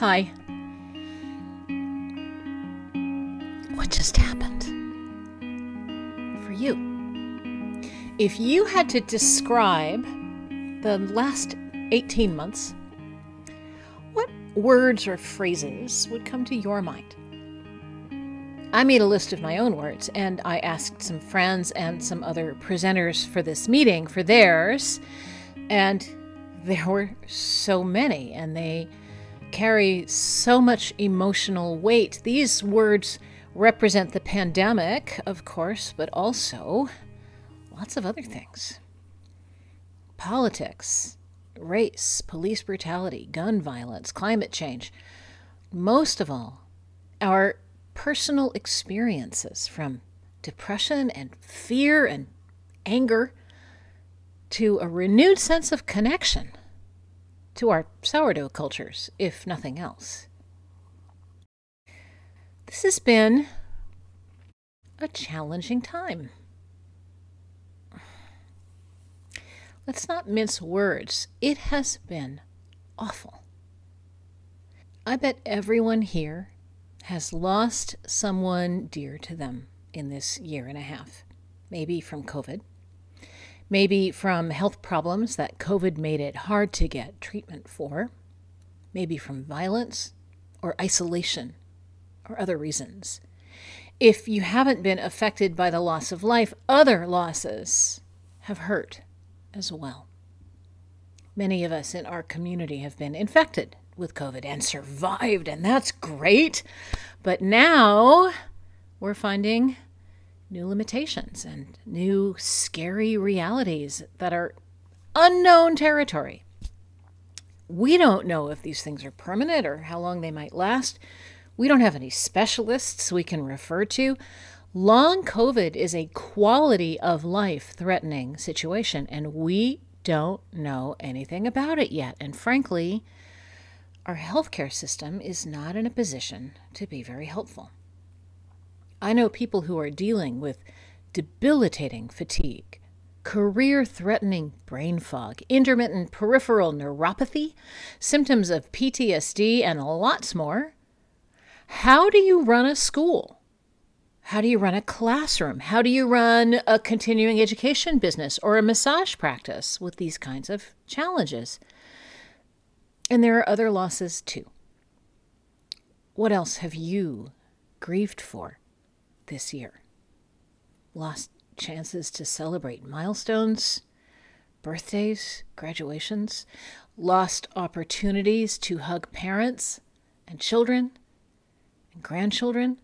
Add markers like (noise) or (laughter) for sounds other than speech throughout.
Hi. What just happened? For you. If you had to describe the last 18 months, what words or phrases would come to your mind? I made a list of my own words and I asked some friends and some other presenters for this meeting for theirs, and there were so many, and they carry so much emotional weight. These words represent the pandemic, of course, but also lots of other things politics, race, police brutality, gun violence, climate change. Most of all, our personal experiences from depression and fear and anger to a renewed sense of connection to our sourdough cultures, if nothing else. This has been a challenging time. Let's not mince words. It has been awful. I bet everyone here has lost someone dear to them in this year and a half, maybe from COVID, maybe from health problems that COVID made it hard to get treatment for, maybe from violence or isolation or other reasons. If you haven't been affected by the loss of life, other losses have hurt as well. Many of us in our community have been infected with COVID and survived, and that's great. But now we're finding new limitations and new scary realities that are unknown territory. We don't know if these things are permanent or how long they might last. We don't have any specialists we can refer to. Long COVID is a quality of life threatening situation, and we don't know anything about it yet. And frankly, our healthcare system is not in a position to be very helpful. I know people who are dealing with debilitating fatigue, career threatening brain fog, intermittent peripheral neuropathy, symptoms of PTSD, and lots more. How do you run a school? How do you run a classroom? How do you run a continuing education business or a massage practice with these kinds of challenges? And there are other losses too. What else have you grieved for? This year. Lost chances to celebrate milestones, birthdays, graduations, lost opportunities to hug parents and children and grandchildren,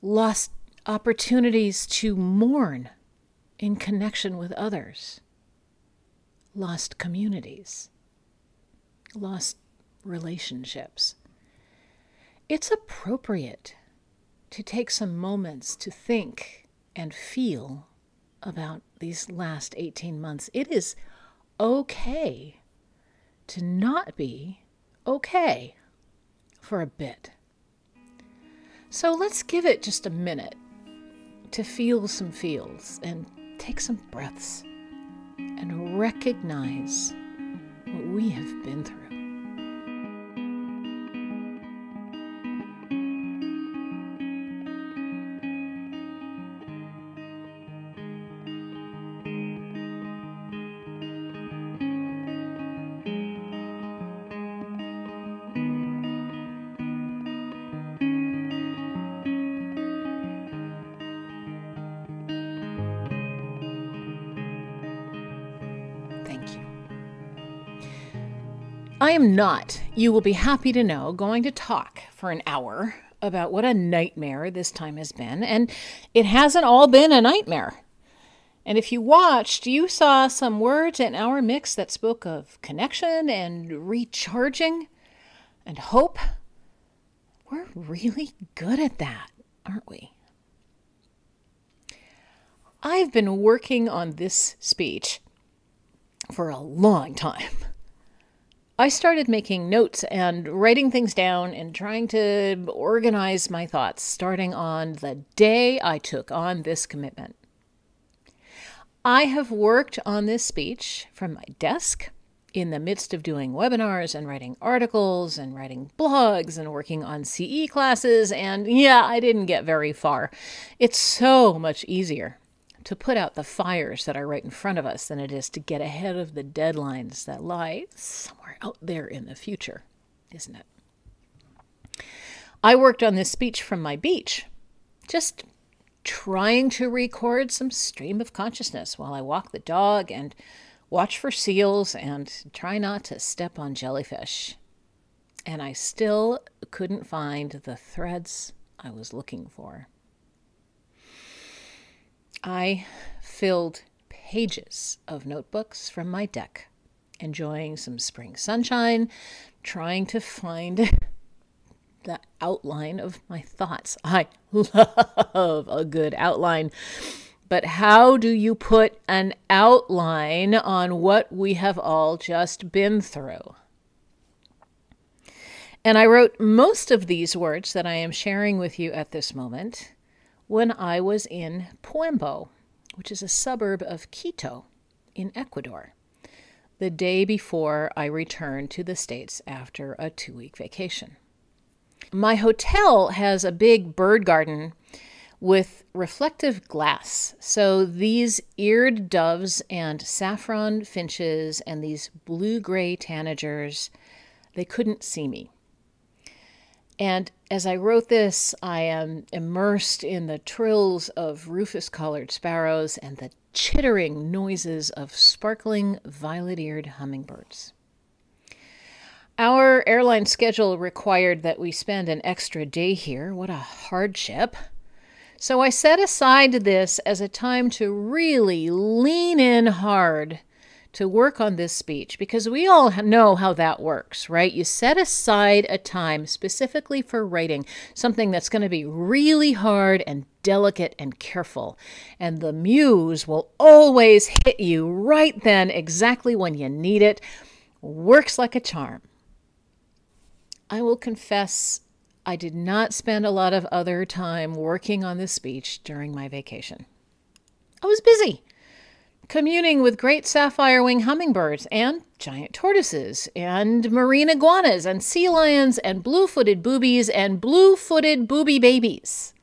lost opportunities to mourn in connection with others, lost communities, lost relationships. It's appropriate to take some moments to think and feel about these last 18 months. It is okay to not be okay for a bit. So let's give it just a minute to feel some feels and take some breaths and recognize what we have been through. Am not, you will be happy to know, going to talk for an hour about what a nightmare this time has been, and it hasn't all been a nightmare. And if you watched, you saw some words in our mix that spoke of connection and recharging and hope. We're really good at that, aren't we? I've been working on this speech for a long time. I started making notes and writing things down and trying to organize my thoughts starting on the day I took on this commitment. I have worked on this speech from my desk, in the midst of doing webinars and writing articles and writing blogs and working on CE classes. And yeah, I didn't get very far. It's so much easier to put out the fires that are right in front of us than it is to get ahead of the deadlines that lie somewhere out there in the future, isn't it? I worked on this speech from my beach, just trying to record some stream of consciousness while I walk the dog and watch for seals and try not to step on jellyfish. And I still couldn't find the threads I was looking for. I filled pages of notebooks from my deck, enjoying some spring sunshine, trying to find (laughs) the outline of my thoughts. I (laughs) love a good outline. But how do you put an outline on what we have all just been through? And I wrote most of these words that I am sharing with you at this moment when I was in Puembo, which is a suburb of Quito in Ecuador, the day before I returned to the States after a two week vacation. My hotel has a big bird garden with reflective glass. So these eared doves and saffron finches and these blue gray tanagers, they couldn't see me. And as I wrote this, I am immersed in the trills of rufous colored sparrows and the chittering noises of sparkling violet eared hummingbirds. Our airline schedule required that we spend an extra day here. What a hardship. So I set aside this as a time to really lean in hard to work on this speech because we all know how that works, right? You set aside a time specifically for writing something that's going to be really hard and delicate and careful. And the muse will always hit you right then, exactly when you need it. Works like a charm. I will confess I did not spend a lot of other time working on this speech during my vacation. I was busy communing with great sapphire wing hummingbirds and giant tortoises and marine iguanas and sea lions and blue footed boobies and blue footed booby babies.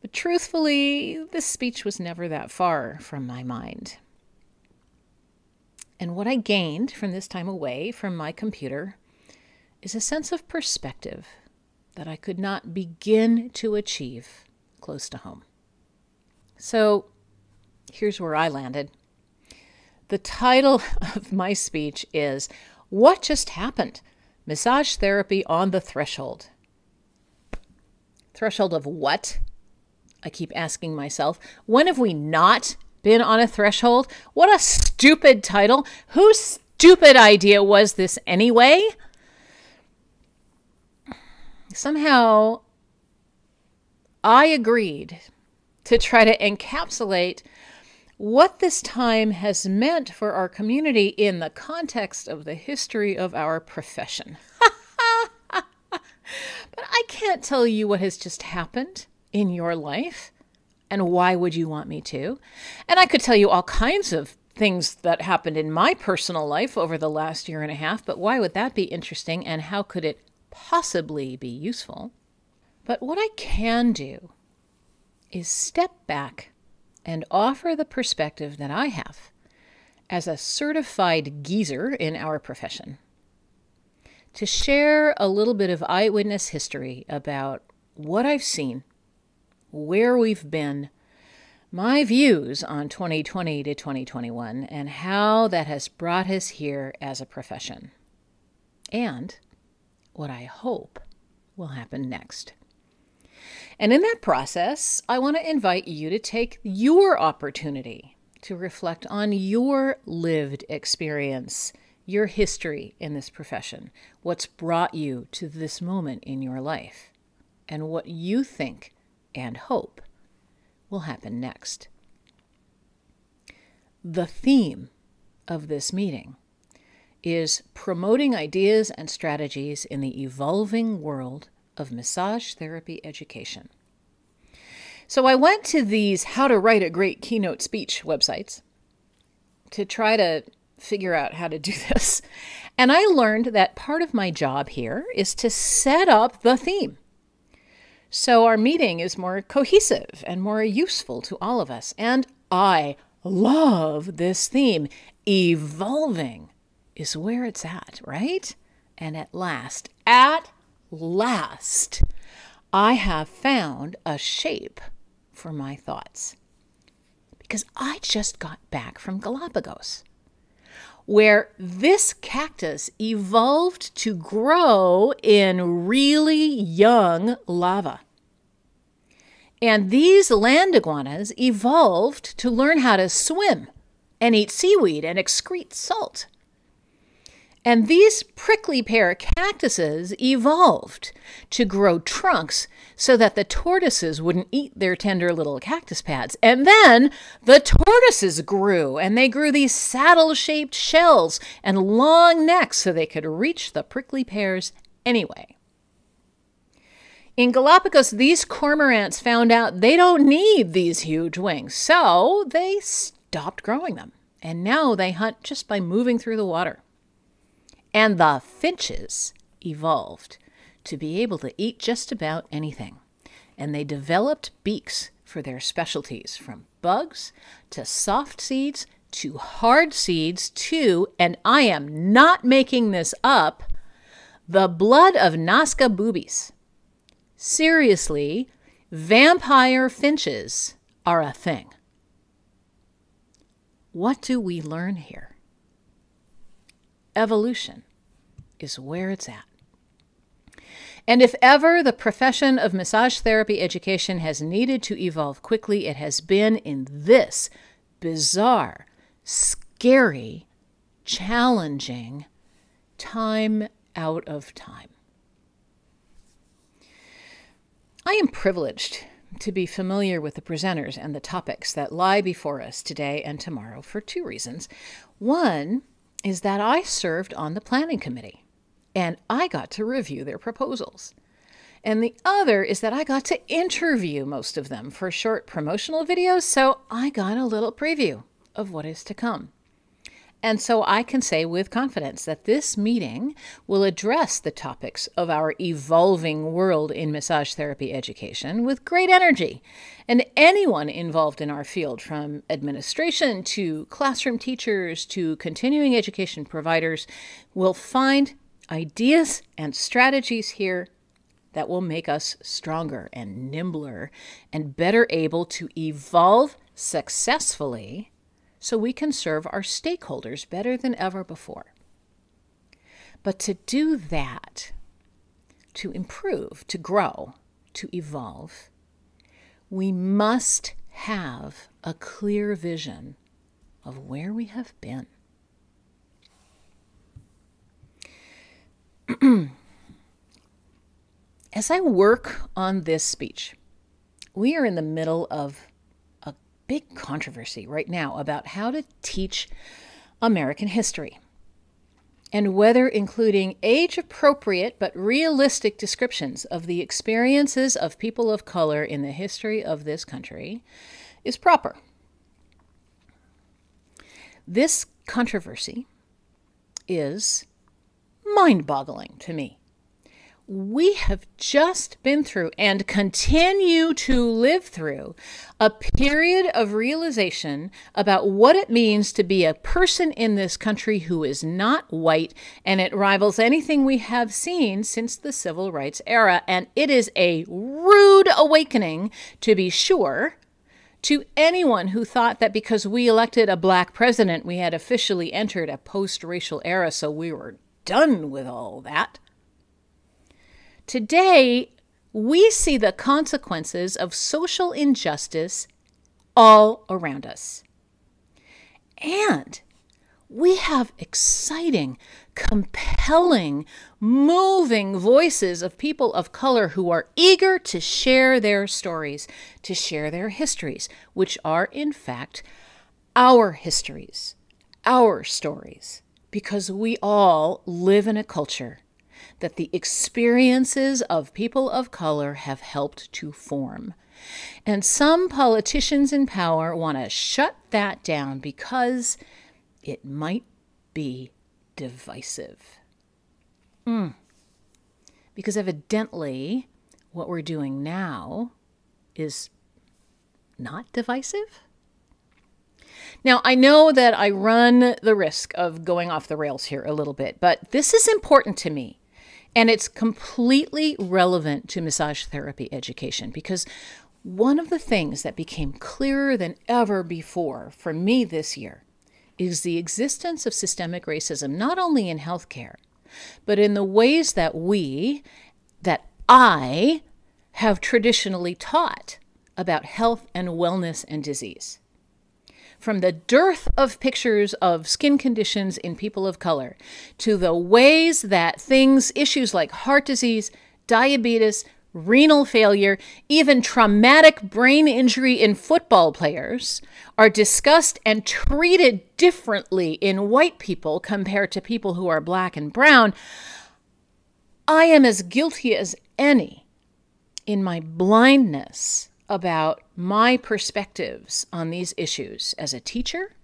But truthfully, this speech was never that far from my mind. And what I gained from this time away from my computer is a sense of perspective that I could not begin to achieve close to home. So here's where I landed. The title (laughs) of my speech is What Just Happened? Massage Therapy on the Threshold. Threshold of what? I keep asking myself. When have we not been on a threshold? What a stupid title. Whose stupid idea was this anyway? somehow I agreed to try to encapsulate what this time has meant for our community in the context of the history of our profession. (laughs) but I can't tell you what has just happened in your life. And why would you want me to? And I could tell you all kinds of things that happened in my personal life over the last year and a half, but why would that be interesting? And how could it possibly be useful. But what I can do is step back and offer the perspective that I have as a certified geezer in our profession to share a little bit of eyewitness history about what I've seen, where we've been, my views on 2020 to 2021, and how that has brought us here as a profession. And what I hope will happen next. And in that process, I want to invite you to take your opportunity to reflect on your lived experience, your history in this profession, what's brought you to this moment in your life, and what you think and hope will happen next. The theme of this meeting is promoting ideas and strategies in the evolving world of massage therapy education. So I went to these how to write a great keynote speech websites to try to figure out how to do (laughs) this. And I learned that part of my job here is to set up the theme. So our meeting is more cohesive and more useful to all of us. And I love this theme. Evolving is where it's at, right? And at last, at last, I have found a shape for my thoughts. Because I just got back from Galapagos, where this cactus evolved to grow in really young lava. And these land iguanas evolved to learn how to swim and eat seaweed and excrete salt. And these prickly pear cactuses evolved to grow trunks so that the tortoises wouldn't eat their tender little cactus pads. And then the tortoises grew, and they grew these saddle shaped shells and long necks so they could reach the prickly pears anyway. In Galapagos, these cormorants found out they don't need these huge wings, so they stopped growing them. And now they hunt just by moving through the water. And the finches evolved to be able to eat just about anything. And they developed beaks for their specialties from bugs to soft seeds to hard seeds to, and I am not making this up, the blood of Nazca boobies. Seriously, vampire finches are a thing. What do we learn here? Evolution is where it's at. And if ever the profession of massage therapy education has needed to evolve quickly, it has been in this bizarre, scary, challenging time out of time. I am privileged to be familiar with the presenters and the topics that lie before us today and tomorrow for two reasons. One is that I served on the planning committee and I got to review their proposals. And the other is that I got to interview most of them for short promotional videos, so I got a little preview of what is to come. And so I can say with confidence that this meeting will address the topics of our evolving world in massage therapy education with great energy. And anyone involved in our field, from administration to classroom teachers to continuing education providers, will find ideas and strategies here that will make us stronger and nimbler and better able to evolve successfully so we can serve our stakeholders better than ever before. But to do that, to improve, to grow, to evolve, we must have a clear vision of where we have been. As I work on this speech, we are in the middle of a big controversy right now about how to teach American history and whether including age appropriate but realistic descriptions of the experiences of people of color in the history of this country is proper. This controversy is mind boggling to me. We have just been through and continue to live through a period of realization about what it means to be a person in this country who is not white, and it rivals anything we have seen since the civil rights era. And it is a rude awakening, to be sure, to anyone who thought that because we elected a black president, we had officially entered a post racial era, so we were done with all that. Today, we see the consequences of social injustice all around us. And we have exciting, compelling, moving voices of people of color who are eager to share their stories, to share their histories, which are, in fact, our histories, our stories because we all live in a culture that the experiences of people of color have helped to form. And some politicians in power want to shut that down because it might be divisive. Mm. Because evidently, what we're doing now is not divisive. Now, I know that I run the risk of going off the rails here a little bit, but this is important to me. And it's completely relevant to massage therapy education because one of the things that became clearer than ever before for me this year is the existence of systemic racism, not only in healthcare, but in the ways that we, that I, have traditionally taught about health and wellness and disease. From the dearth of pictures of skin conditions in people of color to the ways that things, issues like heart disease, diabetes, renal failure, even traumatic brain injury in football players are discussed and treated differently in white people compared to people who are black and brown, I am as guilty as any in my blindness about my perspectives on these issues as a teacher,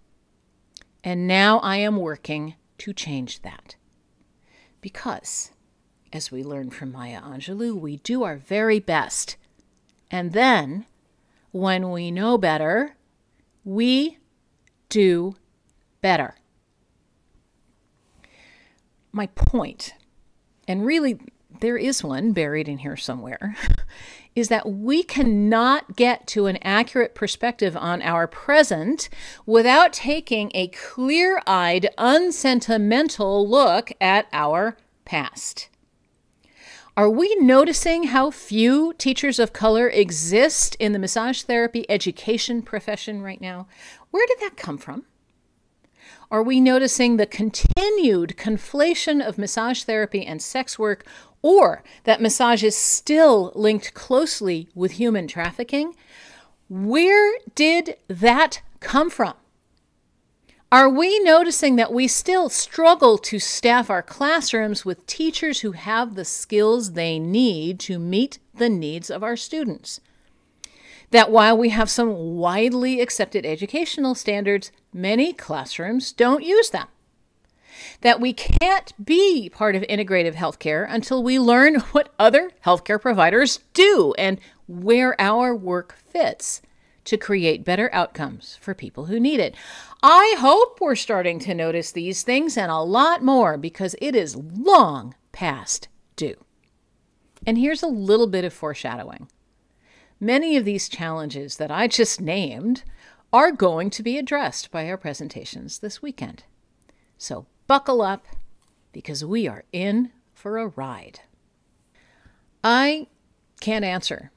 and now I am working to change that. Because, as we learned from Maya Angelou, we do our very best. And then, when we know better, we do better. My point, and really there is one buried in here somewhere, (laughs) is that we cannot get to an accurate perspective on our present without taking a clear eyed, unsentimental look at our past. Are we noticing how few teachers of color exist in the massage therapy education profession right now? Where did that come from? Are we noticing the continued conflation of massage therapy and sex work or that massage is still linked closely with human trafficking, where did that come from? Are we noticing that we still struggle to staff our classrooms with teachers who have the skills they need to meet the needs of our students? That while we have some widely accepted educational standards, many classrooms don't use them that we can't be part of integrative healthcare until we learn (laughs) what other healthcare providers do and where our work fits to create better outcomes for people who need it. I hope we're starting to notice these things and a lot more because it is long past due. And here's a little bit of foreshadowing. Many of these challenges that I just named are going to be addressed by our presentations this weekend. So Buckle up because we are in for a ride. I can't answer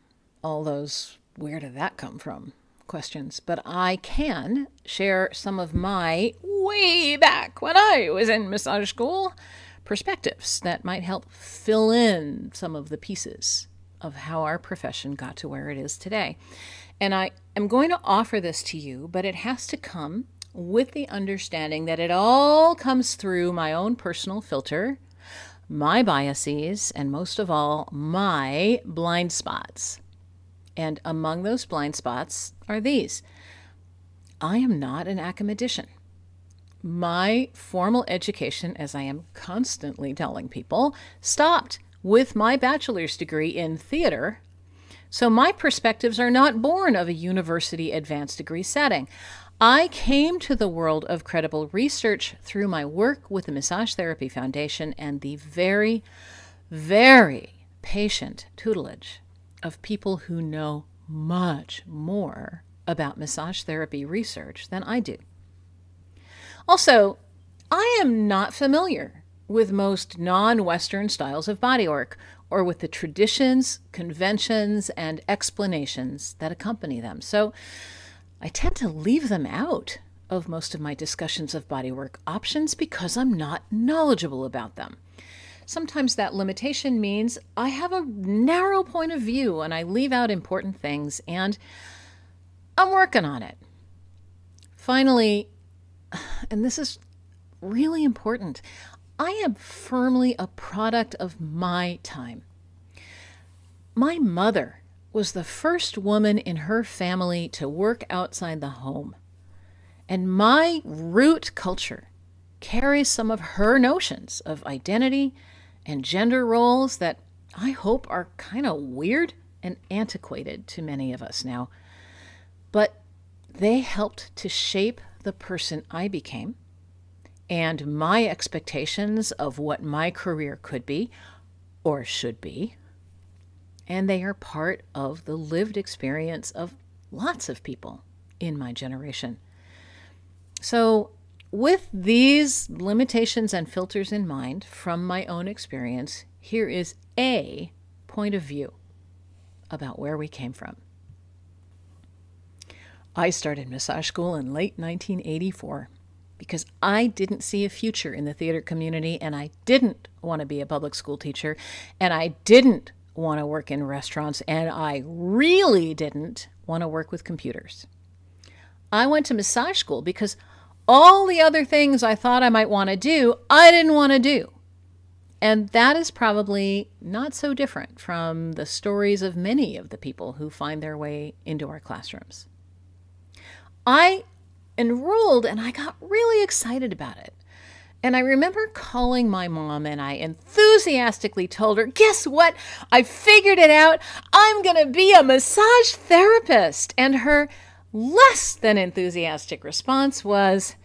all those where did that come from questions, but I can share some of my way back when I was in massage school perspectives that might help fill in some of the pieces of how our profession got to where it is today. And I am going to offer this to you, but it has to come with the understanding that it all comes through my own personal filter, my biases, and most of all, my blind spots. And among those blind spots are these I am not an academician. My formal education, as I am constantly telling people, stopped with my bachelor's degree in theater. So my perspectives are not born of a university advanced degree setting. I came to the world of credible research through my work with the Massage Therapy Foundation and the very, very patient tutelage of people who know much more about massage therapy research than I do. Also, I am not familiar with most non Western styles of bodywork or with the traditions, conventions, and explanations that accompany them. So, I tend to leave them out of most of my discussions of bodywork options because I'm not knowledgeable about them. Sometimes that limitation means I have a narrow point of view and I leave out important things, and I'm working on it. Finally, (sighs) and this is really important, I am firmly a product of my time. My mother was the first woman in her family to work outside the home. And my root culture carries some of her notions of identity and gender roles that I hope are kind of weird and antiquated to many of us now. But they helped to shape the person I became and my expectations of what my career could be or should be. And they are part of the lived experience of lots of people in my generation. So, with these limitations and filters in mind from my own experience, here is a point of view about where we came from. I started massage school in late 1984 because I didn't see a future in the theater community and I didn't want to be a public school teacher and I didn't want to work in restaurants and I really didn't want to work with computers. I went to massage school because all the other things I thought I might want to do, I didn't want to do. And that is probably not so different from the stories of many of the people who find their way into our classrooms. I enrolled and I got really excited about it. And I remember calling my mom and I enthusiastically told her, Guess what? I figured it out. I'm going to be a massage therapist. And her less than enthusiastic response was,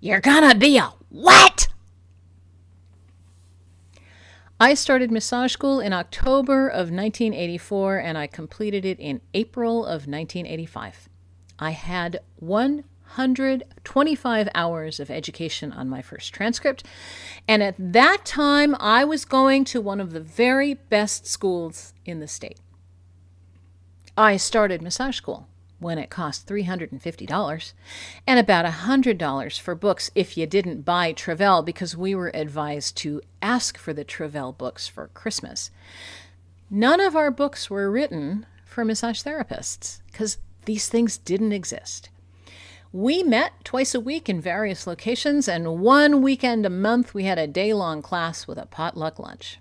You're going to be a what? I started massage school in October of 1984 and I completed it in April of 1985. I had 125 hours of education on my first transcript, and at that time I was going to one of the very best schools in the state. I started massage school when it cost $350 and about $100 for books if you didn't buy Travell because we were advised to ask for the Travell books for Christmas. None of our books were written for massage therapists because these things didn't exist. We met twice a week in various locations, and one weekend a month we had a day long class with a potluck lunch.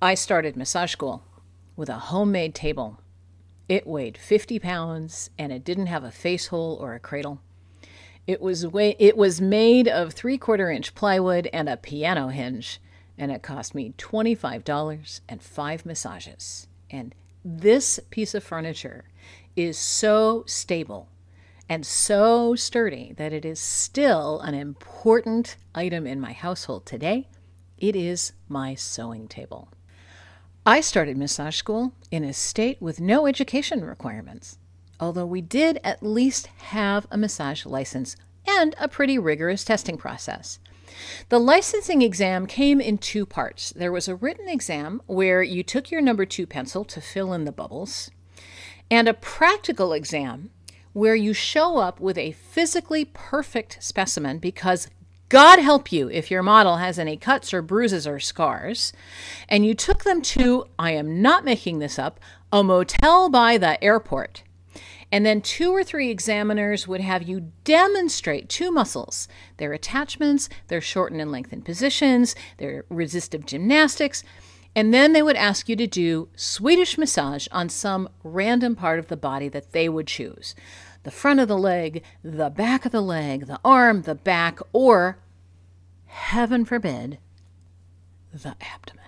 I started massage school with a homemade table it weighed 50 pounds and it didn't have a face hole or a cradle. It was, way, it was made of three quarter inch plywood and a piano hinge, and it cost me $25 and five massages. And this piece of furniture is so stable and so sturdy that it is still an important item in my household today. It is my sewing table. I started massage school in a state with no education requirements, although we did at least have a massage license and a pretty rigorous testing process. The licensing exam came in two parts. There was a written exam where you took your number two pencil to fill in the bubbles, and a practical exam where you show up with a physically perfect specimen because God help you if your model has any cuts or bruises or scars. And you took them to, I am not making this up, a motel by the airport. And then two or three examiners would have you demonstrate two muscles their attachments, their shortened and lengthened positions, their resistive gymnastics. And then they would ask you to do Swedish massage on some random part of the body that they would choose the front of the leg, the back of the leg, the arm, the back, or, heaven forbid, the abdomen.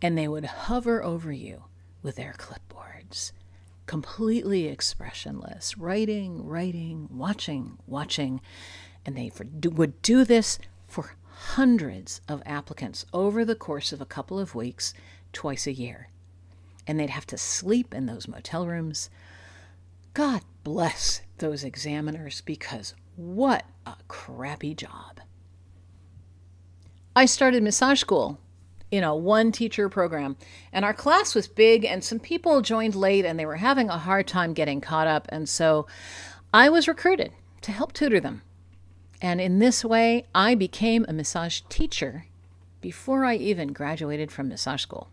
And they would hover over you with their clipboards, completely expressionless, writing, writing, watching, watching. And they would do this hundreds of applicants over the course of a couple of weeks, twice a year. And they'd have to sleep in those motel rooms. God bless those examiners because what a crappy job. I started massage school in a one teacher program, and our class was big, and some people joined late and they were having a hard time getting caught up. And so I was recruited to help tutor them. And in this way, I became a massage teacher before I even graduated from massage school.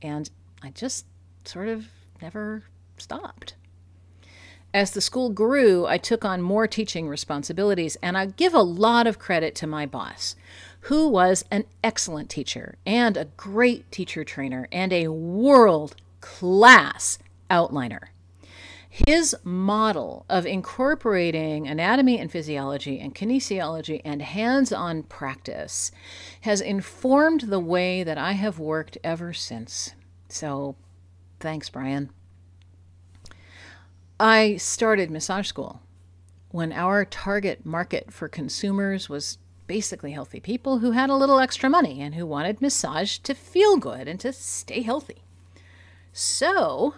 And I just sort of never stopped. As the school grew, I took on more teaching responsibilities, and I give a lot of credit to my boss, who was an excellent teacher and a great teacher trainer and a world class outliner. His model of incorporating anatomy and physiology and kinesiology and hands on practice has informed the way that I have worked ever since. So, thanks, Brian. I started massage school when our target market for consumers was basically healthy people who had a little extra money and who wanted massage to feel good and to stay healthy. So,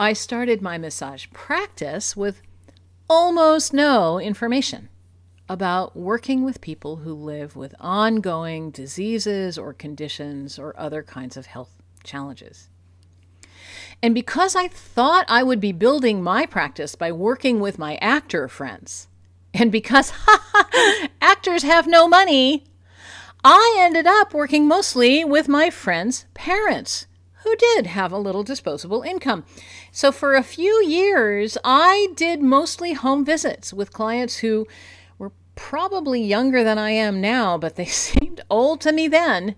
I started my massage practice with almost no information about working with people who live with ongoing diseases or conditions or other kinds of health challenges. And because I thought I would be building my practice by working with my actor friends, and because (laughs) actors have no money, I ended up working mostly with my friends' parents who did have a little disposable income. So for a few years, I did mostly home visits with clients who were probably younger than I am now, but they (laughs) seemed old to me then.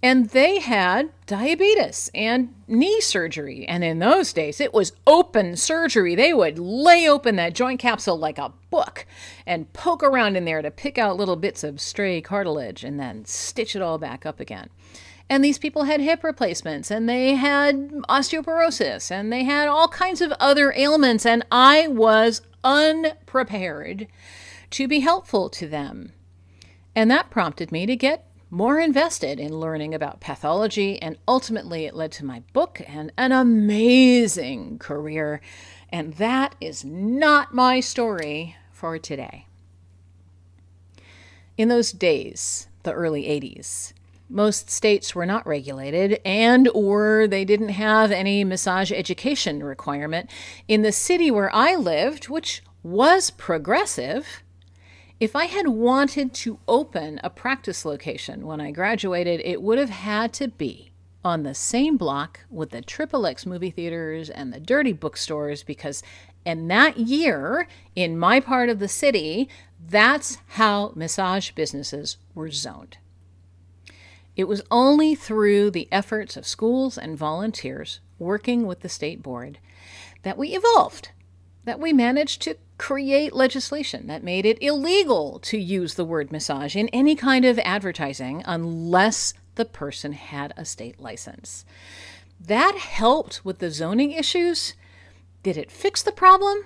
And they had diabetes and knee surgery. And in those days, it was open surgery. They would lay open that joint capsule like a book and poke around in there to pick out little bits of stray cartilage and then stitch it all back up again. And these people had hip replacements and they had osteoporosis and they had all kinds of other ailments. And I was unprepared to be helpful to them. And that prompted me to get more invested in learning about pathology. And ultimately, it led to my book and an amazing career. And that is not my story for today. In those days, the early 80s, most states were not regulated and or they didn't have any massage education requirement. In the city where i lived which was progressive if i had wanted to open a practice location when i graduated it would have had to be on the same block with the triple x movie theaters and the dirty bookstores because in that year in my part of the city that's how massage businesses were zoned it was only through the efforts of schools and volunteers working with the state board that we evolved, that we managed to create legislation that made it illegal to use the word massage in any kind of advertising unless the person had a state license. That helped with the zoning issues. Did it fix the problem?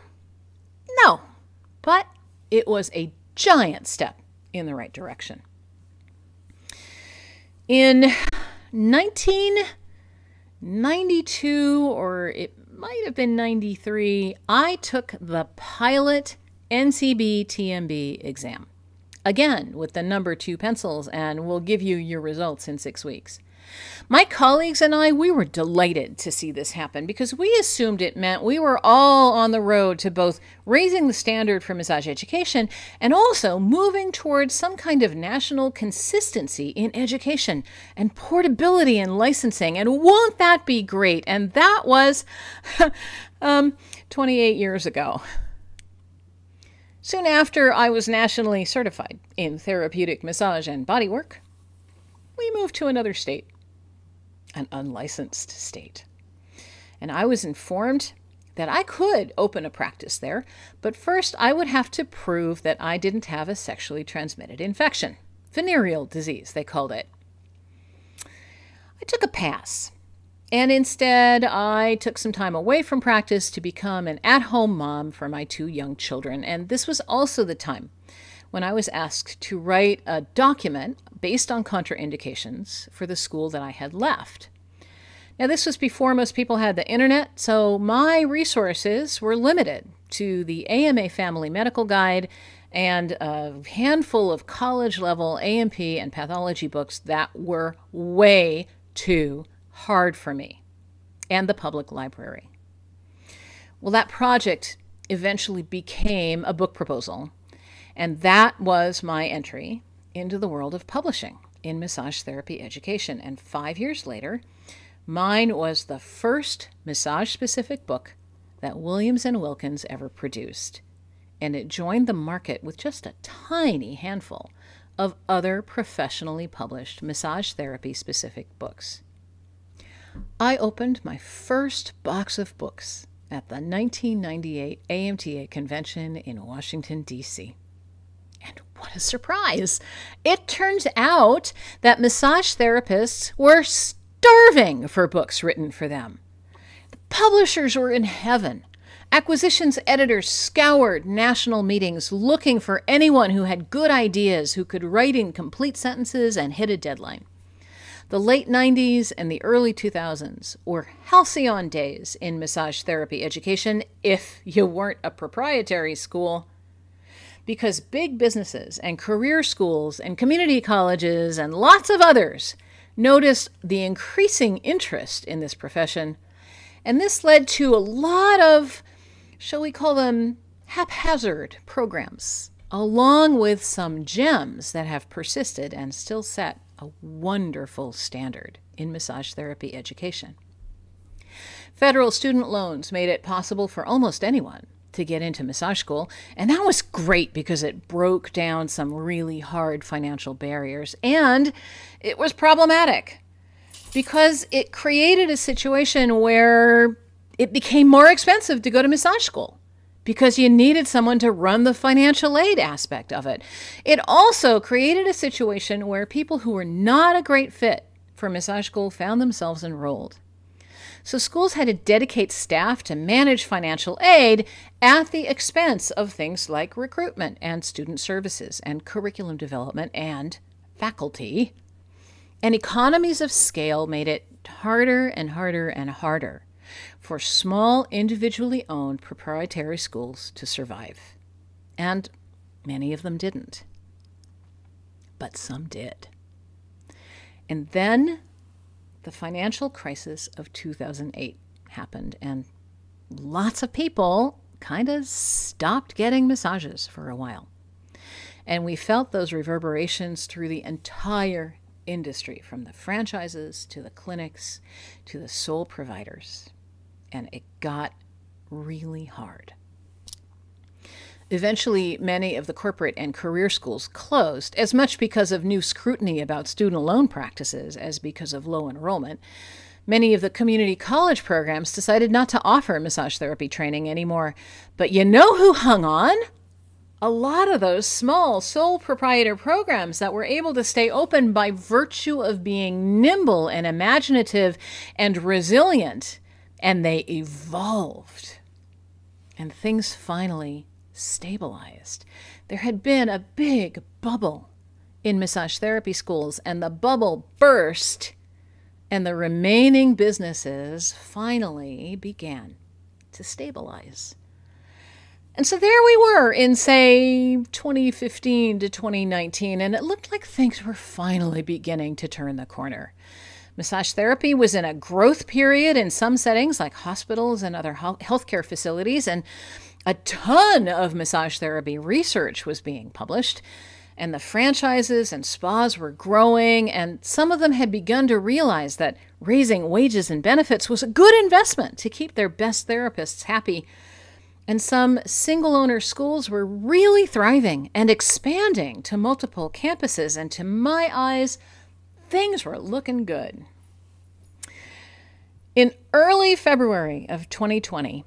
No, but it was a giant step in the right direction. In 1992, or it might have been 93, I took the pilot NCBTMB exam. Again, with the number two pencils, and we'll give you your results in six weeks. My colleagues and I, we were delighted to see this happen because we assumed it meant we were all on the road to both raising the standard for massage education and also moving towards some kind of national consistency in education and portability in licensing. And won't that be great? And that was (laughs) um, 28 years ago. Soon after I was nationally certified in therapeutic massage and bodywork, we moved to another state an unlicensed state. And I was informed that I could open a practice there, but first I would have to prove that I didn't have a sexually transmitted infection. Venereal disease, they called it. I took a pass, and instead I took some time away from practice to become an at home mom for my two young children. And this was also the time when I was asked to write a document based on contraindications for the school that I had left. Now, this was before most people had the internet, so my resources were limited to the AMA Family Medical Guide and a handful of college level A&P and pathology books that were way too hard for me, and the public library. Well, that project eventually became a book proposal and that was my entry into the world of publishing in massage therapy education. And five years later, mine was the first massage specific book that Williams and Wilkins ever produced. And it joined the market with just a tiny handful of other professionally published massage therapy specific books. I opened my first box of books at the 1998 AMTA convention in Washington, D.C. Surprise! It turns out that massage therapists were starving for books written for them. The publishers were in heaven. Acquisitions editors scoured national meetings looking for anyone who had good ideas, who could write in complete sentences and hit a deadline. The late 90s and the early 2000s were halcyon days in massage therapy education if you weren't a proprietary school because big businesses and career schools and community colleges and lots of others noticed the increasing interest in this profession. And this led to a lot of, shall we call them, haphazard programs, along with some gems that have persisted and still set a wonderful standard in massage therapy education. Federal student loans made it possible for almost anyone to get into massage school. And that was great because it broke down some really hard financial barriers. And it was problematic because it created a situation where it became more expensive to go to massage school because you needed someone to run the financial aid aspect of it. It also created a situation where people who were not a great fit for massage school found themselves enrolled. So schools had to dedicate staff to manage financial aid at the expense of things like recruitment and student services and curriculum development and faculty. And economies of scale made it harder and harder and harder for small, individually owned proprietary schools to survive. And many of them didn't. But some did. And then the financial crisis of 2008 happened, and lots of people kind of stopped getting massages for a while. And we felt those reverberations through the entire industry, from the franchises to the clinics to the sole providers. And it got really hard. Eventually, many of the corporate and career schools closed, as much because of new scrutiny about student loan practices as because of low enrollment. Many of the community college programs decided not to offer massage therapy training anymore. But you know who hung on? A lot of those small sole proprietor programs that were able to stay open by virtue of being nimble and imaginative and resilient. And they evolved. And things finally stabilized. There had been a big bubble in massage therapy schools, and the bubble burst, and the remaining businesses finally began to stabilize. And so there we were in, say, 2015 to 2019, and it looked like things were finally beginning to turn the corner. Massage therapy was in a growth period in some settings, like hospitals and other healthcare facilities, and a ton of massage therapy research was being published, and the franchises and spas were growing, and some of them had begun to realize that raising wages and benefits was a good investment to keep their best therapists happy. And some single owner schools were really thriving and expanding to multiple campuses, and to my eyes, things were looking good. In early February of 2020,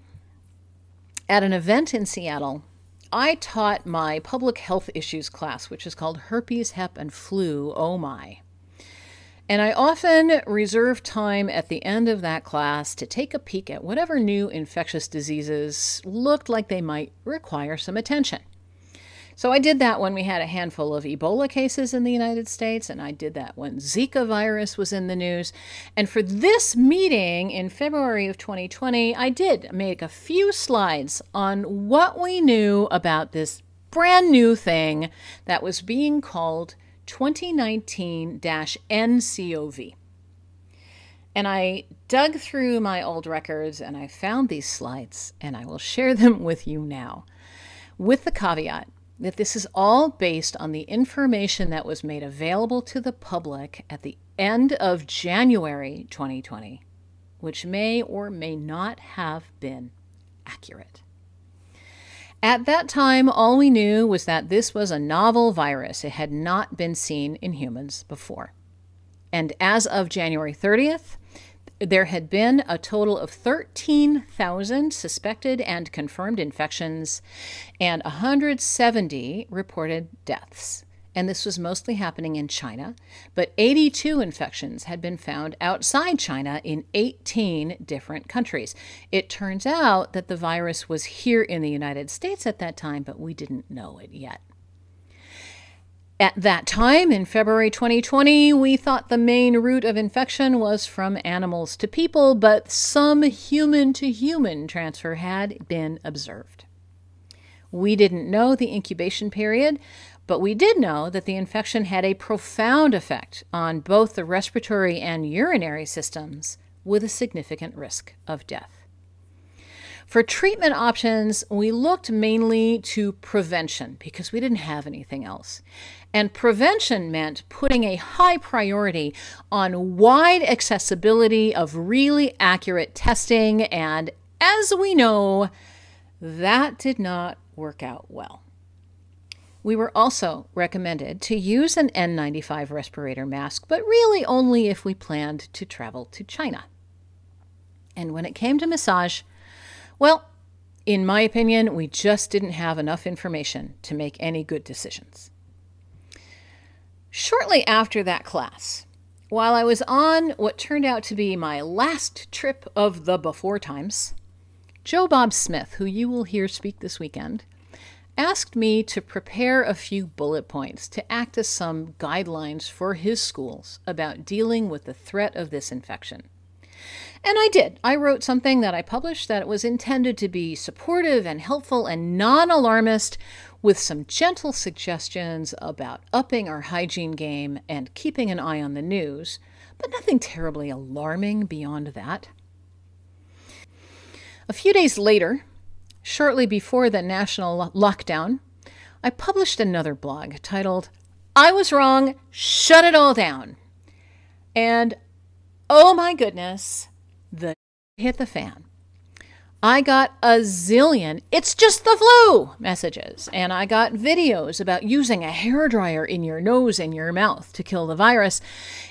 at an event in Seattle, I taught my public health issues class, which is called Herpes, Hep, and Flu. Oh my. And I often reserve time at the end of that class to take a peek at whatever new infectious diseases looked like they might require some attention. So I did that when we had a handful of Ebola cases in the United States, and I did that when Zika virus was in the news. And for this meeting in February of 2020, I did make a few slides on what we knew about this brand new thing that was being called 2019 NCOV. And I dug through my old records and I found these slides, and I will share them with you now. With the caveat that this is all based on the information that was made available to the public at the end of January 2020, which may or may not have been accurate. At that time, all we knew was that this was a novel virus. It had not been seen in humans before. And as of January 30th, there had been a total of 13,000 suspected and confirmed infections and 170 reported deaths. And this was mostly happening in China, but 82 infections had been found outside China in 18 different countries. It turns out that the virus was here in the United States at that time, but we didn't know it yet. At that time, in February 2020, we thought the main route of infection was from animals to people, but some human to human transfer had been observed. We didn't know the incubation period, but we did know that the infection had a profound effect on both the respiratory and urinary systems, with a significant risk of death. For treatment options, we looked mainly to prevention because we didn't have anything else. And prevention meant putting a high priority on wide accessibility of really accurate testing. And as we know, that did not work out well. We were also recommended to use an N95 respirator mask, but really only if we planned to travel to China. And when it came to massage, well, in my opinion, we just didn't have enough information to make any good decisions. Shortly after that class, while I was on what turned out to be my last trip of the before times, Joe Bob Smith, who you will hear speak this weekend, asked me to prepare a few bullet points to act as some guidelines for his schools about dealing with the threat of this infection. And I did. I wrote something that I published that was intended to be supportive and helpful and non alarmist, with some gentle suggestions about upping our hygiene game and keeping an eye on the news, but nothing terribly alarming beyond that. A few days later, shortly before the national lockdown, I published another blog titled, I Was Wrong, Shut It All Down. And oh my goodness, the hit the fan. I got a zillion, it's just the flu messages. And I got videos about using a hair dryer in your nose and your mouth to kill the virus.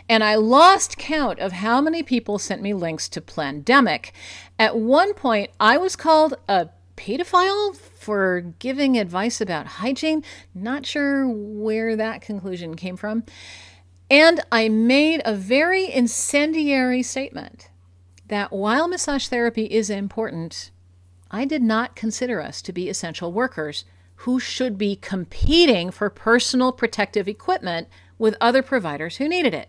And I lost count of how many people sent me links to Plandemic. At one point, I was called a pedophile for giving advice about hygiene. Not sure where that conclusion came from. And I made a very incendiary statement that while massage therapy is important, I did not consider us to be essential workers who should be competing for personal protective equipment with other providers who needed it.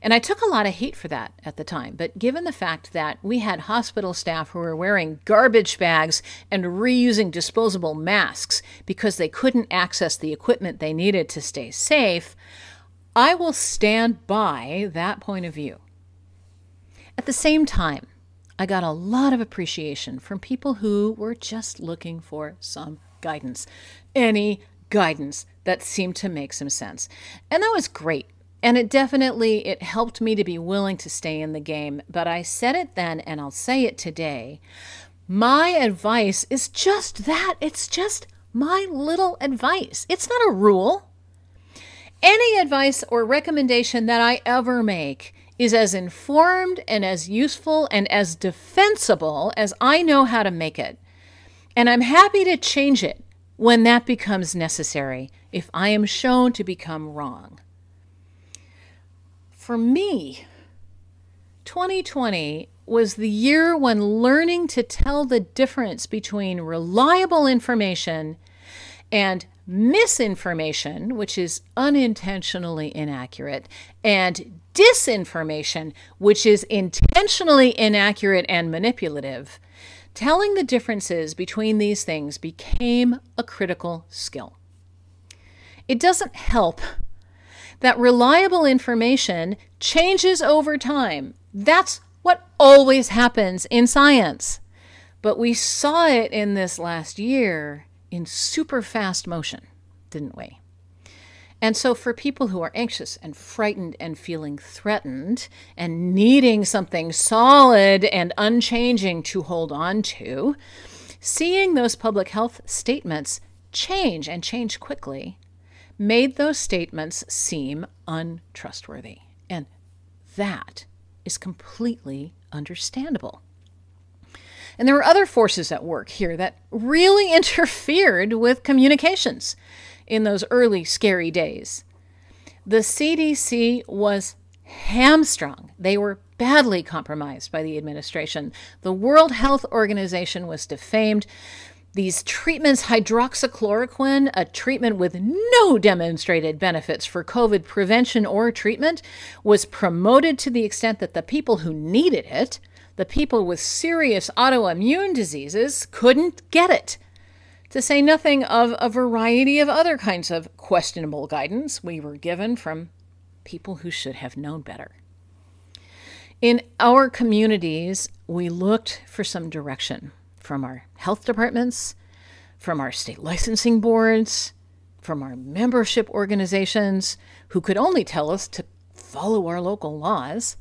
And I took a lot of heat for that at the time. But given the fact that we had hospital staff who were wearing garbage bags and reusing disposable masks because they couldn't access the equipment they needed to stay safe, I will stand by that point of view. At the same time, I got a lot of appreciation from people who were just looking for some guidance. Any guidance that seemed to make some sense. And that was great. And it definitely it helped me to be willing to stay in the game, but I said it then and I'll say it today. My advice is just that. It's just my little advice. It's not a rule. Any advice or recommendation that I ever make is as informed and as useful and as defensible as I know how to make it. And I'm happy to change it when that becomes necessary if I am shown to become wrong. For me, 2020 was the year when learning to tell the difference between reliable information and misinformation, which is unintentionally inaccurate, and disinformation, which is intentionally inaccurate and manipulative, telling the differences between these things became a critical skill. It doesn't help that reliable information changes over time. That's what always happens in science. But we saw it in this last year in super fast motion, didn't we? And so, for people who are anxious and frightened and feeling threatened and needing something solid and unchanging to hold on to, seeing those public health statements change and change quickly made those statements seem untrustworthy. And that is completely understandable. And there were other forces at work here that really (laughs) interfered with communications in those early scary days. The CDC was hamstrung. They were badly compromised by the administration. The World Health Organization was defamed. These treatments, hydroxychloroquine, a treatment with no demonstrated benefits for COVID prevention or treatment, was promoted to the extent that the people who needed it, the people with serious autoimmune diseases, couldn't get it. To say nothing of a variety of other kinds of questionable guidance we were given from people who should have known better. In our communities, we looked for some direction from our health departments, from our state licensing boards, from our membership organizations, who could only tell us to follow our local laws.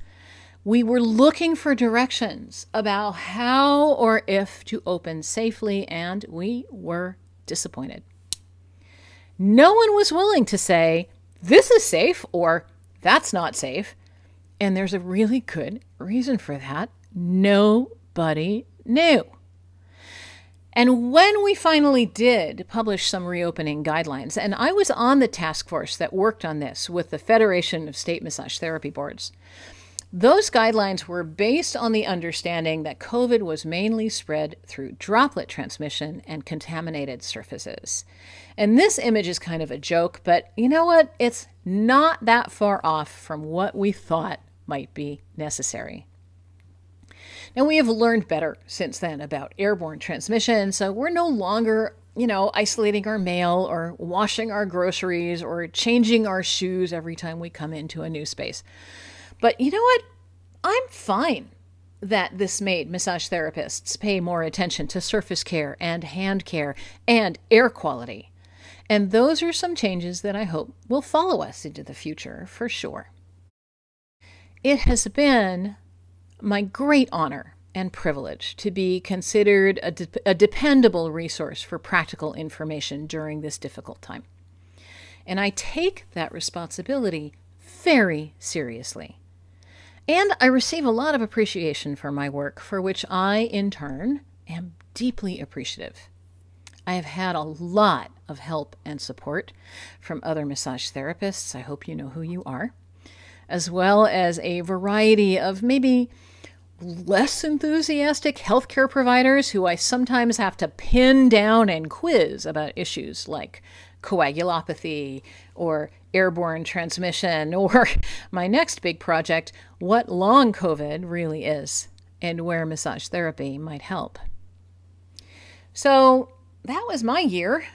We were looking for directions about how or if to open safely, and we were disappointed. No one was willing to say, this is safe or that's not safe. And there's a really good reason for that. Nobody knew. And when we finally did publish some reopening guidelines, and I was on the task force that worked on this with the Federation of State Massage Therapy Boards, those guidelines were based on the understanding that COVID was mainly spread through droplet transmission and contaminated surfaces. And this image is kind of a joke, but you know what? It's not that far off from what we thought might be necessary. Now, we have learned better since then about airborne transmission, so we're no longer, you know, isolating our mail or washing our groceries or changing our shoes every time we come into a new space. But you know what? I'm fine that this made massage therapists pay more attention to surface care and hand care and air quality. And those are some changes that I hope will follow us into the future for sure. It has been my great honor and privilege to be considered a, de- a, dependable resource for practical information during this difficult time. And I take that responsibility very seriously. And I receive a lot of appreciation for my work, for which I, in turn, am deeply appreciative. I have had a lot of help and support from other massage therapists. I hope you know who you are, as well as a variety of maybe less enthusiastic healthcare providers who I sometimes have to pin down and quiz about issues like coagulopathy or airborne transmission, (laughs) or my next big project, what long COVID really is and where massage therapy might help. So that was my year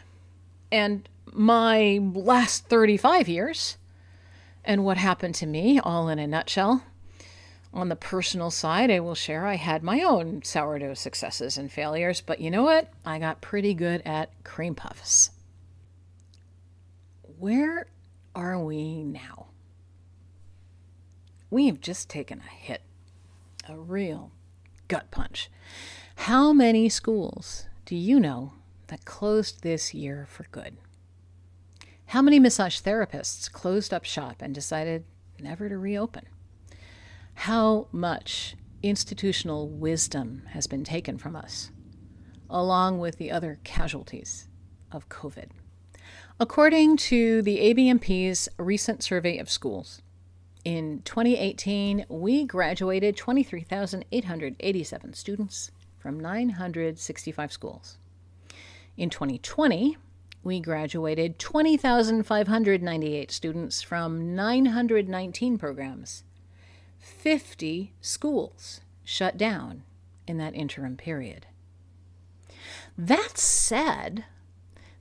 and my last 35 years and what happened to me, all in a nutshell. On the personal side, I will share I had my own sourdough successes and failures, but you know what? I got pretty good at cream puffs. Where are we now? We have just taken a hit, a real gut punch. How many schools do you know that closed this year for good? How many massage therapists closed up shop and decided never to reopen? How much institutional wisdom has been taken from us, along with the other casualties of COVID? According to the ABMP's recent survey of schools, in 2018, we graduated 23,887 students from 965 schools. In 2020, we graduated 20,598 students from 919 programs. 50 schools shut down in that interim period. That said,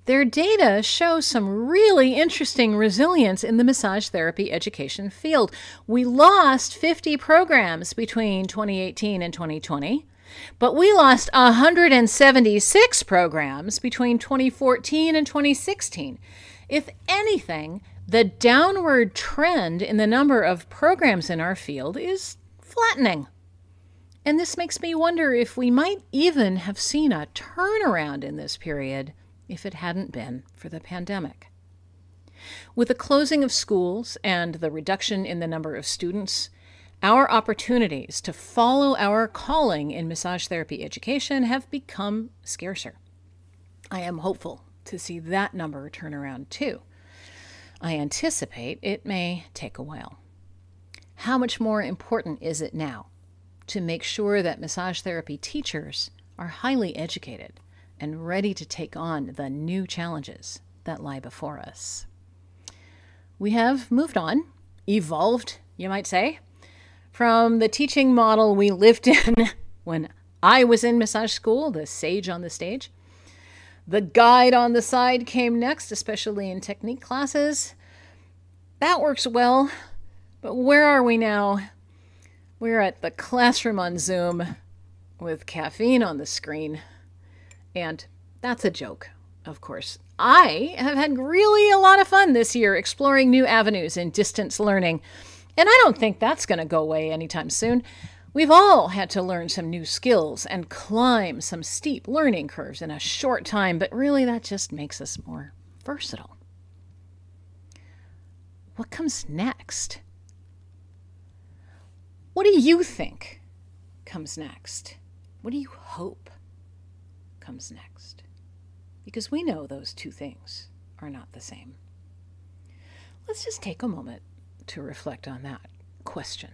their data show some really interesting resilience in the massage therapy education field. We lost 50 programs between 2018 and 2020, but we lost 176 programs between 2014 and 2016. If anything, the downward trend in the number of programs in our field is flattening. And this makes me wonder if we might even have seen a turnaround in this period if it hadn't been for the pandemic. With the closing of schools and the reduction in the number of students, our opportunities to follow our calling in massage therapy education have become scarcer. I am hopeful to see that number turn around too. I anticipate it may take a while. How much more important is it now to make sure that massage therapy teachers are highly educated and ready to take on the new challenges that lie before us? We have moved on, evolved, you might say, from the teaching model we lived (laughs) in when I was in massage school, the sage on the stage. The guide on the side came next, especially in technique classes. That works well, but where are we now? We're at the classroom on Zoom with caffeine on the screen. And that's a joke, of course. I have had really a lot of fun this year exploring new avenues in distance learning, and I don't think that's going to go away anytime soon. We've all had to learn some new skills and climb some steep learning curves in a short time, but really that just makes us more versatile. What comes next? What do you think comes next? What do you hope comes next? Because we know those two things are not the same. Let's just take a moment to reflect on that question.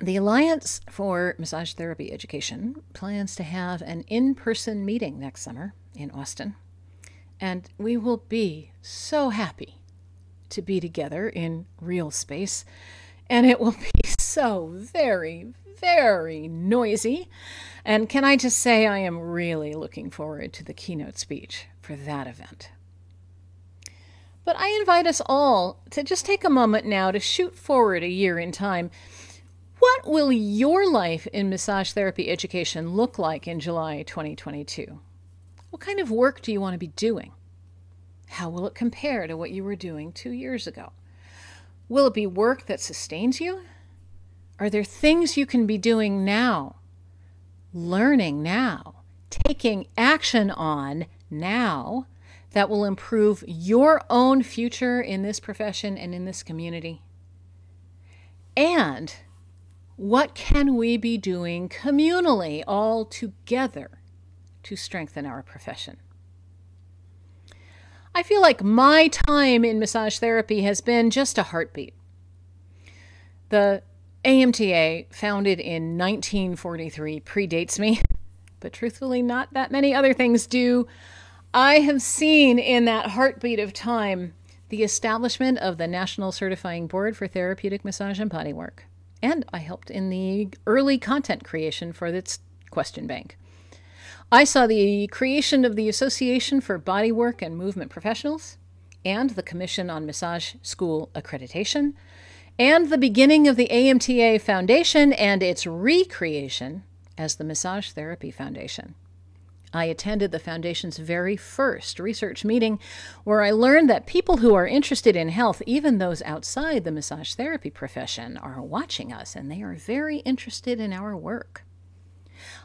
The Alliance for Massage Therapy Education plans to have an in person meeting next summer in Austin, and we will be so happy to be together in real space, and it will be (laughs) so very, very noisy. And can I just say, I am really looking forward to the keynote speech for that event. But I invite us all to just take a moment now to shoot forward a year in time. What will your life in massage therapy education look like in July 2022? What kind of work do you want to be doing? How will it compare to what you were doing two years ago? Will it be work that sustains you? Are there things you can be doing now, learning now, taking action on now that will improve your own future in this profession and in this community? And what can we be doing communally all together to strengthen our profession? I feel like my time in massage therapy has been just a heartbeat. The AMTA, founded in 1943, predates me, (laughs) but truthfully, not that many other things do. I have seen in that heartbeat of time the establishment of the National Certifying Board for Therapeutic Massage and Bodywork, and I helped in the early content creation for its question bank. I saw the creation of the Association for Bodywork and Movement Professionals and the Commission on Massage School Accreditation and the beginning of the AMTA Foundation and its recreation as the Massage Therapy Foundation. I attended the Foundation's very first research meeting where I learned that people who are interested in health, even those outside the massage therapy profession, are watching us and they are very interested in our work.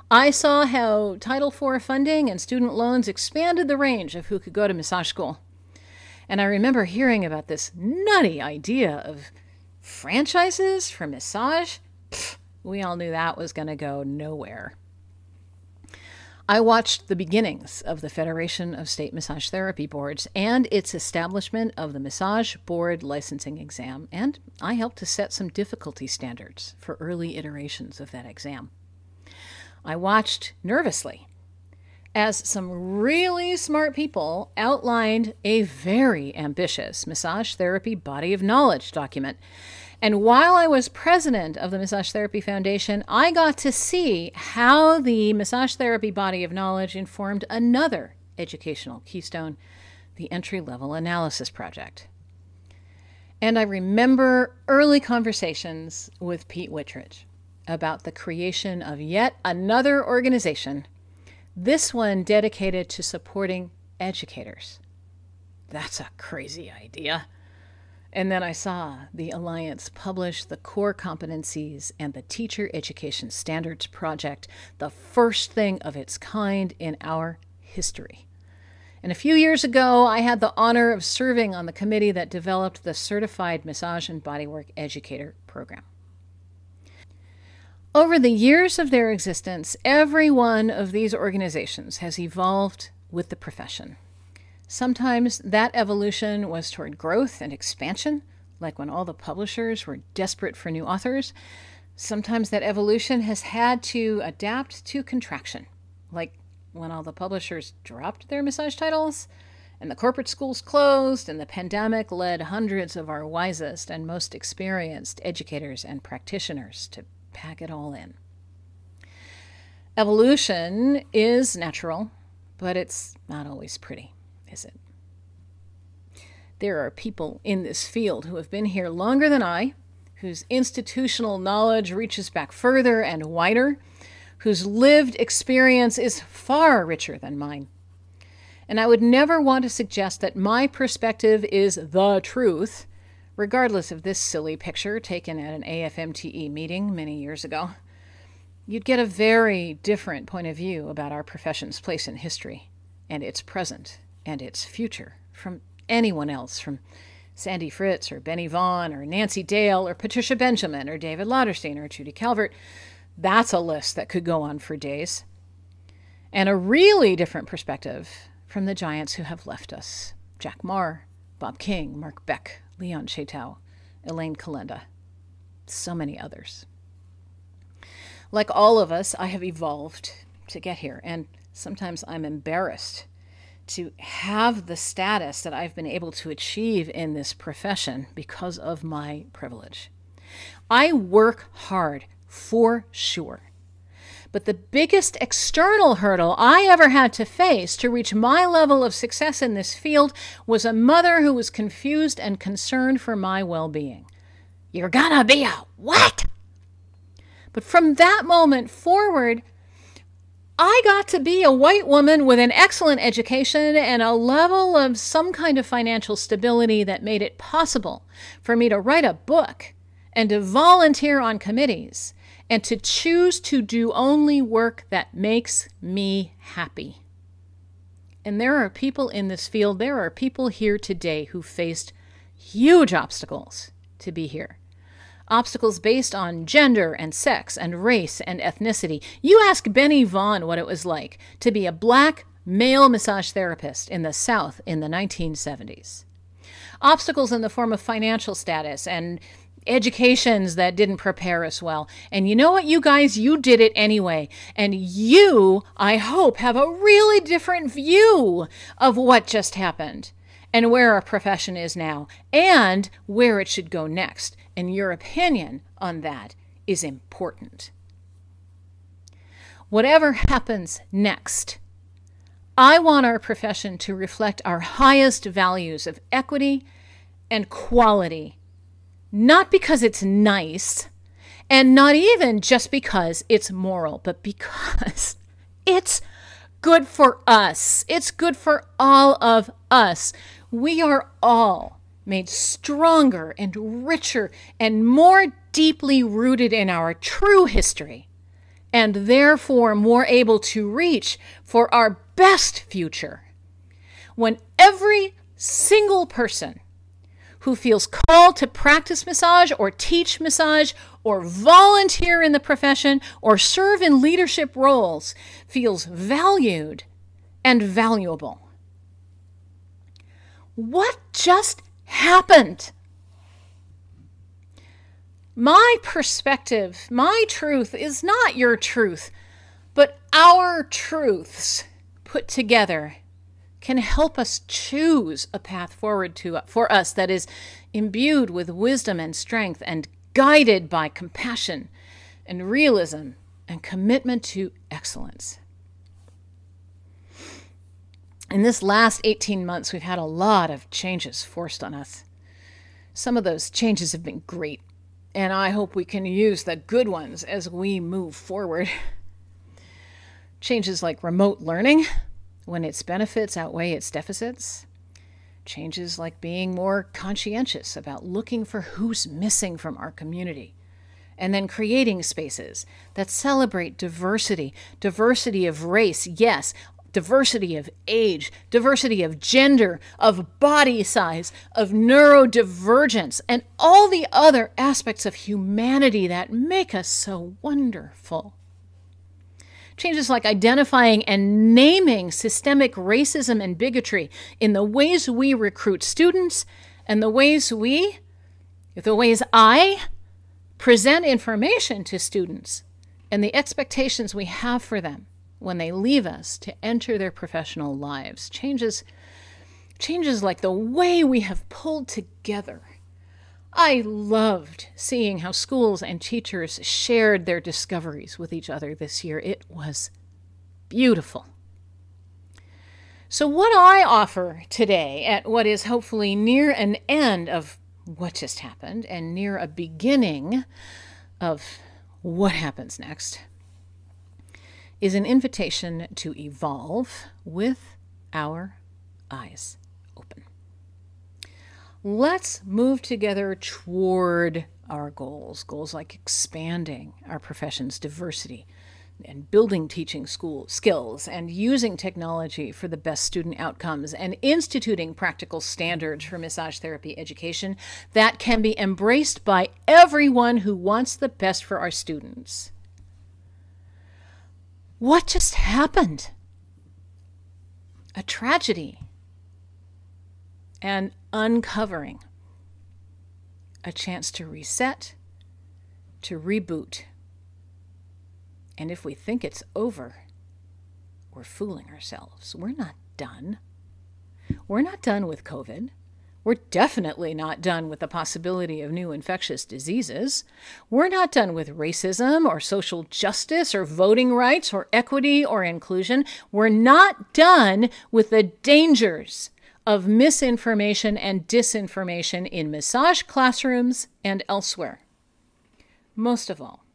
I saw how Title IV funding and student loans expanded the range of who could go to massage school. And I remember hearing about this nutty idea of franchises for massage. Pfft, we all knew that was going to go nowhere. I watched the beginnings of the Federation of State Massage Therapy Boards and its establishment of the Massage Board Licensing Exam, and I helped to set some difficulty standards for early iterations of that exam. I watched nervously as some really smart people outlined a very ambitious massage therapy body of knowledge document. And while I was president of the Massage Therapy Foundation, I got to see how the massage therapy body of knowledge informed another educational keystone, the Entry Level Analysis Project. And I remember early conversations with Pete Whitridge about the creation of yet another organization, this one dedicated to supporting educators. That's a crazy idea. And then I saw the Alliance publish the core competencies and the Teacher Education Standards Project, the first thing of its kind in our history. And a few years ago, I had the honor of serving on the committee that developed the Certified Massage and Bodywork Educator program. Over the years of their existence, every one of these organizations has evolved with the profession. Sometimes that evolution was toward growth and expansion, like when all the publishers were desperate for new authors. Sometimes that evolution has had to adapt to contraction, like when all the publishers dropped their massage titles and the corporate schools closed and the pandemic led hundreds of our wisest and most experienced educators and practitioners to pack it all in. Evolution is natural, but it's not always pretty, is it? There are people in this field who have been here longer than I, whose institutional knowledge reaches back further and wider, whose lived experience is far richer than mine. And I would never want to suggest that my perspective is the truth regardless of this silly picture taken at an AFMTE meeting many years ago. You'd get a very different point of view about our profession's place in history, and its present, and its future from anyone else, from Sandy Fritz or Benny Vaughn or Nancy Dail or Patricia Benjamin or David Lauterstein or Judy Calvert. That's a list that could go on for days. And a really different perspective from the giants who have left us Jack Meagher, Bob King, Mark Beck, Leon Chaitow, Elaine Calenda, so many others. Like all of us, I have evolved to get here, and sometimes I'm embarrassed to have the status that I've been able to achieve in this profession because of my privilege. I work hard for sure. But the biggest external hurdle I ever had to face to reach my level of success in this field was a mother who was confused and concerned for my well being. You're gonna be a what? But from that moment forward, I got to be a white woman with an excellent education and a level of some kind of financial stability that made it possible for me to write a book and to volunteer on committees and to choose to do only work that makes me happy. And there are people in this field, there are people here today who faced huge obstacles to be here. Obstacles based on gender and sex and race and ethnicity. You ask Benny Vaughn what it was like to be a black male massage therapist in the South in the 1970s. Obstacles in the form of financial status and educations that didn't prepare us well. And you know what, you guys, you did it anyway. And you, I hope, have a really different view of what just happened and where our profession is now and where it should go next. And your opinion on that is important. Whatever happens next, I want our profession to reflect our highest values of equity and quality not because it's nice, and not even just because it's moral, but because (laughs) it's good for us. It's good for all of us. We are all made stronger and richer and more deeply rooted in our true history, and therefore more able to reach for our best future. When every single person who feels called to practice massage or teach massage or volunteer in the profession or serve in leadership roles feels valued and valuable. What just happened? My perspective, my truth is not your truth, but our truths put together can help us choose a path forward to, for us that is imbued with wisdom and strength and guided by compassion and realism and commitment to excellence. In this last 18 months, we've had a lot of changes forced on us. Some of those changes have been great, and I hope we can use the good ones as we move forward. (laughs) Changes like remote learning, when its benefits outweigh its deficits. Changes like being more conscientious about looking for who's missing from our community. And then creating spaces that celebrate diversity, diversity of race, yes, diversity of age, diversity of gender, of body size, of neurodivergence, and all the other aspects of humanity that make us so wonderful. Changes like identifying and naming systemic racism and bigotry in the ways we recruit students and the ways we, the ways I present information to students and the expectations we have for them when they leave us to enter their professional lives. Changes changes like the way we have pulled together i loved seeing how schools and teachers shared their discoveries with each other this year it was beautiful so what i offer today at what is hopefully near an end of what just happened and near a beginning of what happens next is an invitation to evolve with our eyes open. Let's move together toward our goals, goals like expanding our profession's diversity and building teaching school skills and using technology for the best student outcomes and instituting practical standards for massage therapy education that can be embraced by everyone who wants the best for our students. What just happened? A tragedy. An uncovering. A chance to reset, to reboot. And if we think it's over, we're fooling ourselves. We're not done. We're not done with COVID. We're definitely not done with the possibility of new infectious diseases. We're not done with racism or social justice or voting rights or equity or inclusion. We're not done with the dangers of misinformation and disinformation in massage classrooms and elsewhere. Most of all,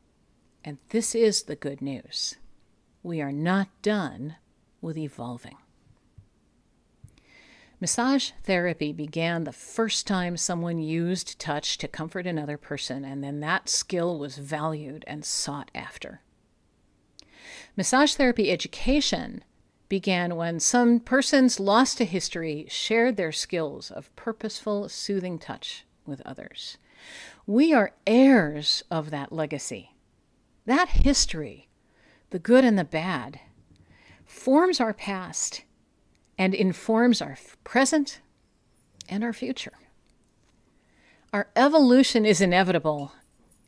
and this is the good news, we are not done with evolving. Massage therapy began the first time someone used touch to comfort another person, and then that skill was valued and sought after. Massage therapy education began when some persons lost to history shared their skills of purposeful, soothing touch with others. We are heirs of that legacy. That history, the good and the bad, forms our past and informs our present and our future. Our evolution is inevitable.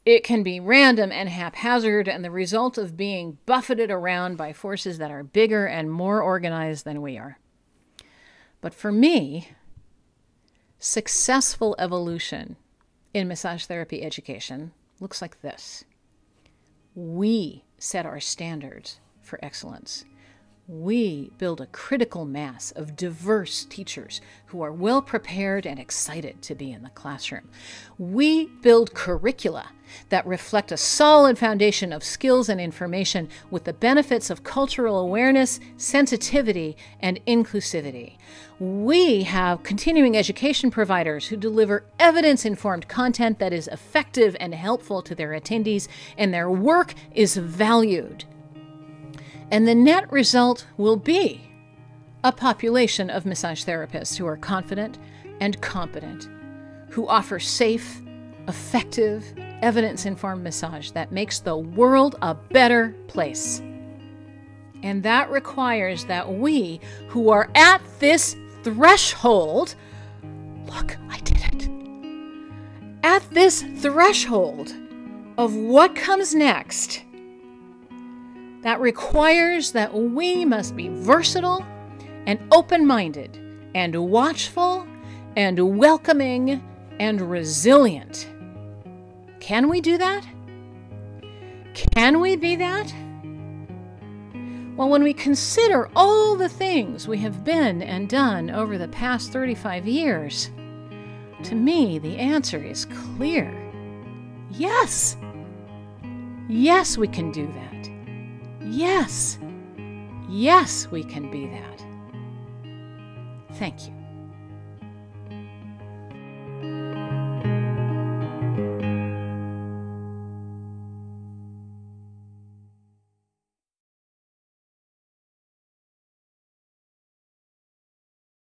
It can be random and haphazard and the result of being buffeted around by forces that are bigger and more organized than we are. But for me, successful evolution in massage therapy education looks like this we set our standards for excellence we build a critical mass of diverse teachers who are well prepared and excited to be in the classroom. We build curricula that reflect a solid foundation of skills and information with the benefits of cultural awareness, sensitivity, and inclusivity. We have continuing education providers who deliver evidence informed content that is effective and helpful to their attendees, and their work is valued. And the net result will be a population of massage therapists who are confident and competent, who offer safe, effective, evidence informed massage that makes the world a better place. And that requires that we, who are at this threshold, look, I did it. At this threshold of what comes next that requires that we must be versatile and open minded and watchful and welcoming and resilient. Can we do that? Can we be that? Well, when we consider all the things we have been and done over the past 35 years, to me, the answer is clear. Yes. Yes, we can do that. Yes, yes, we can be that. Thank you.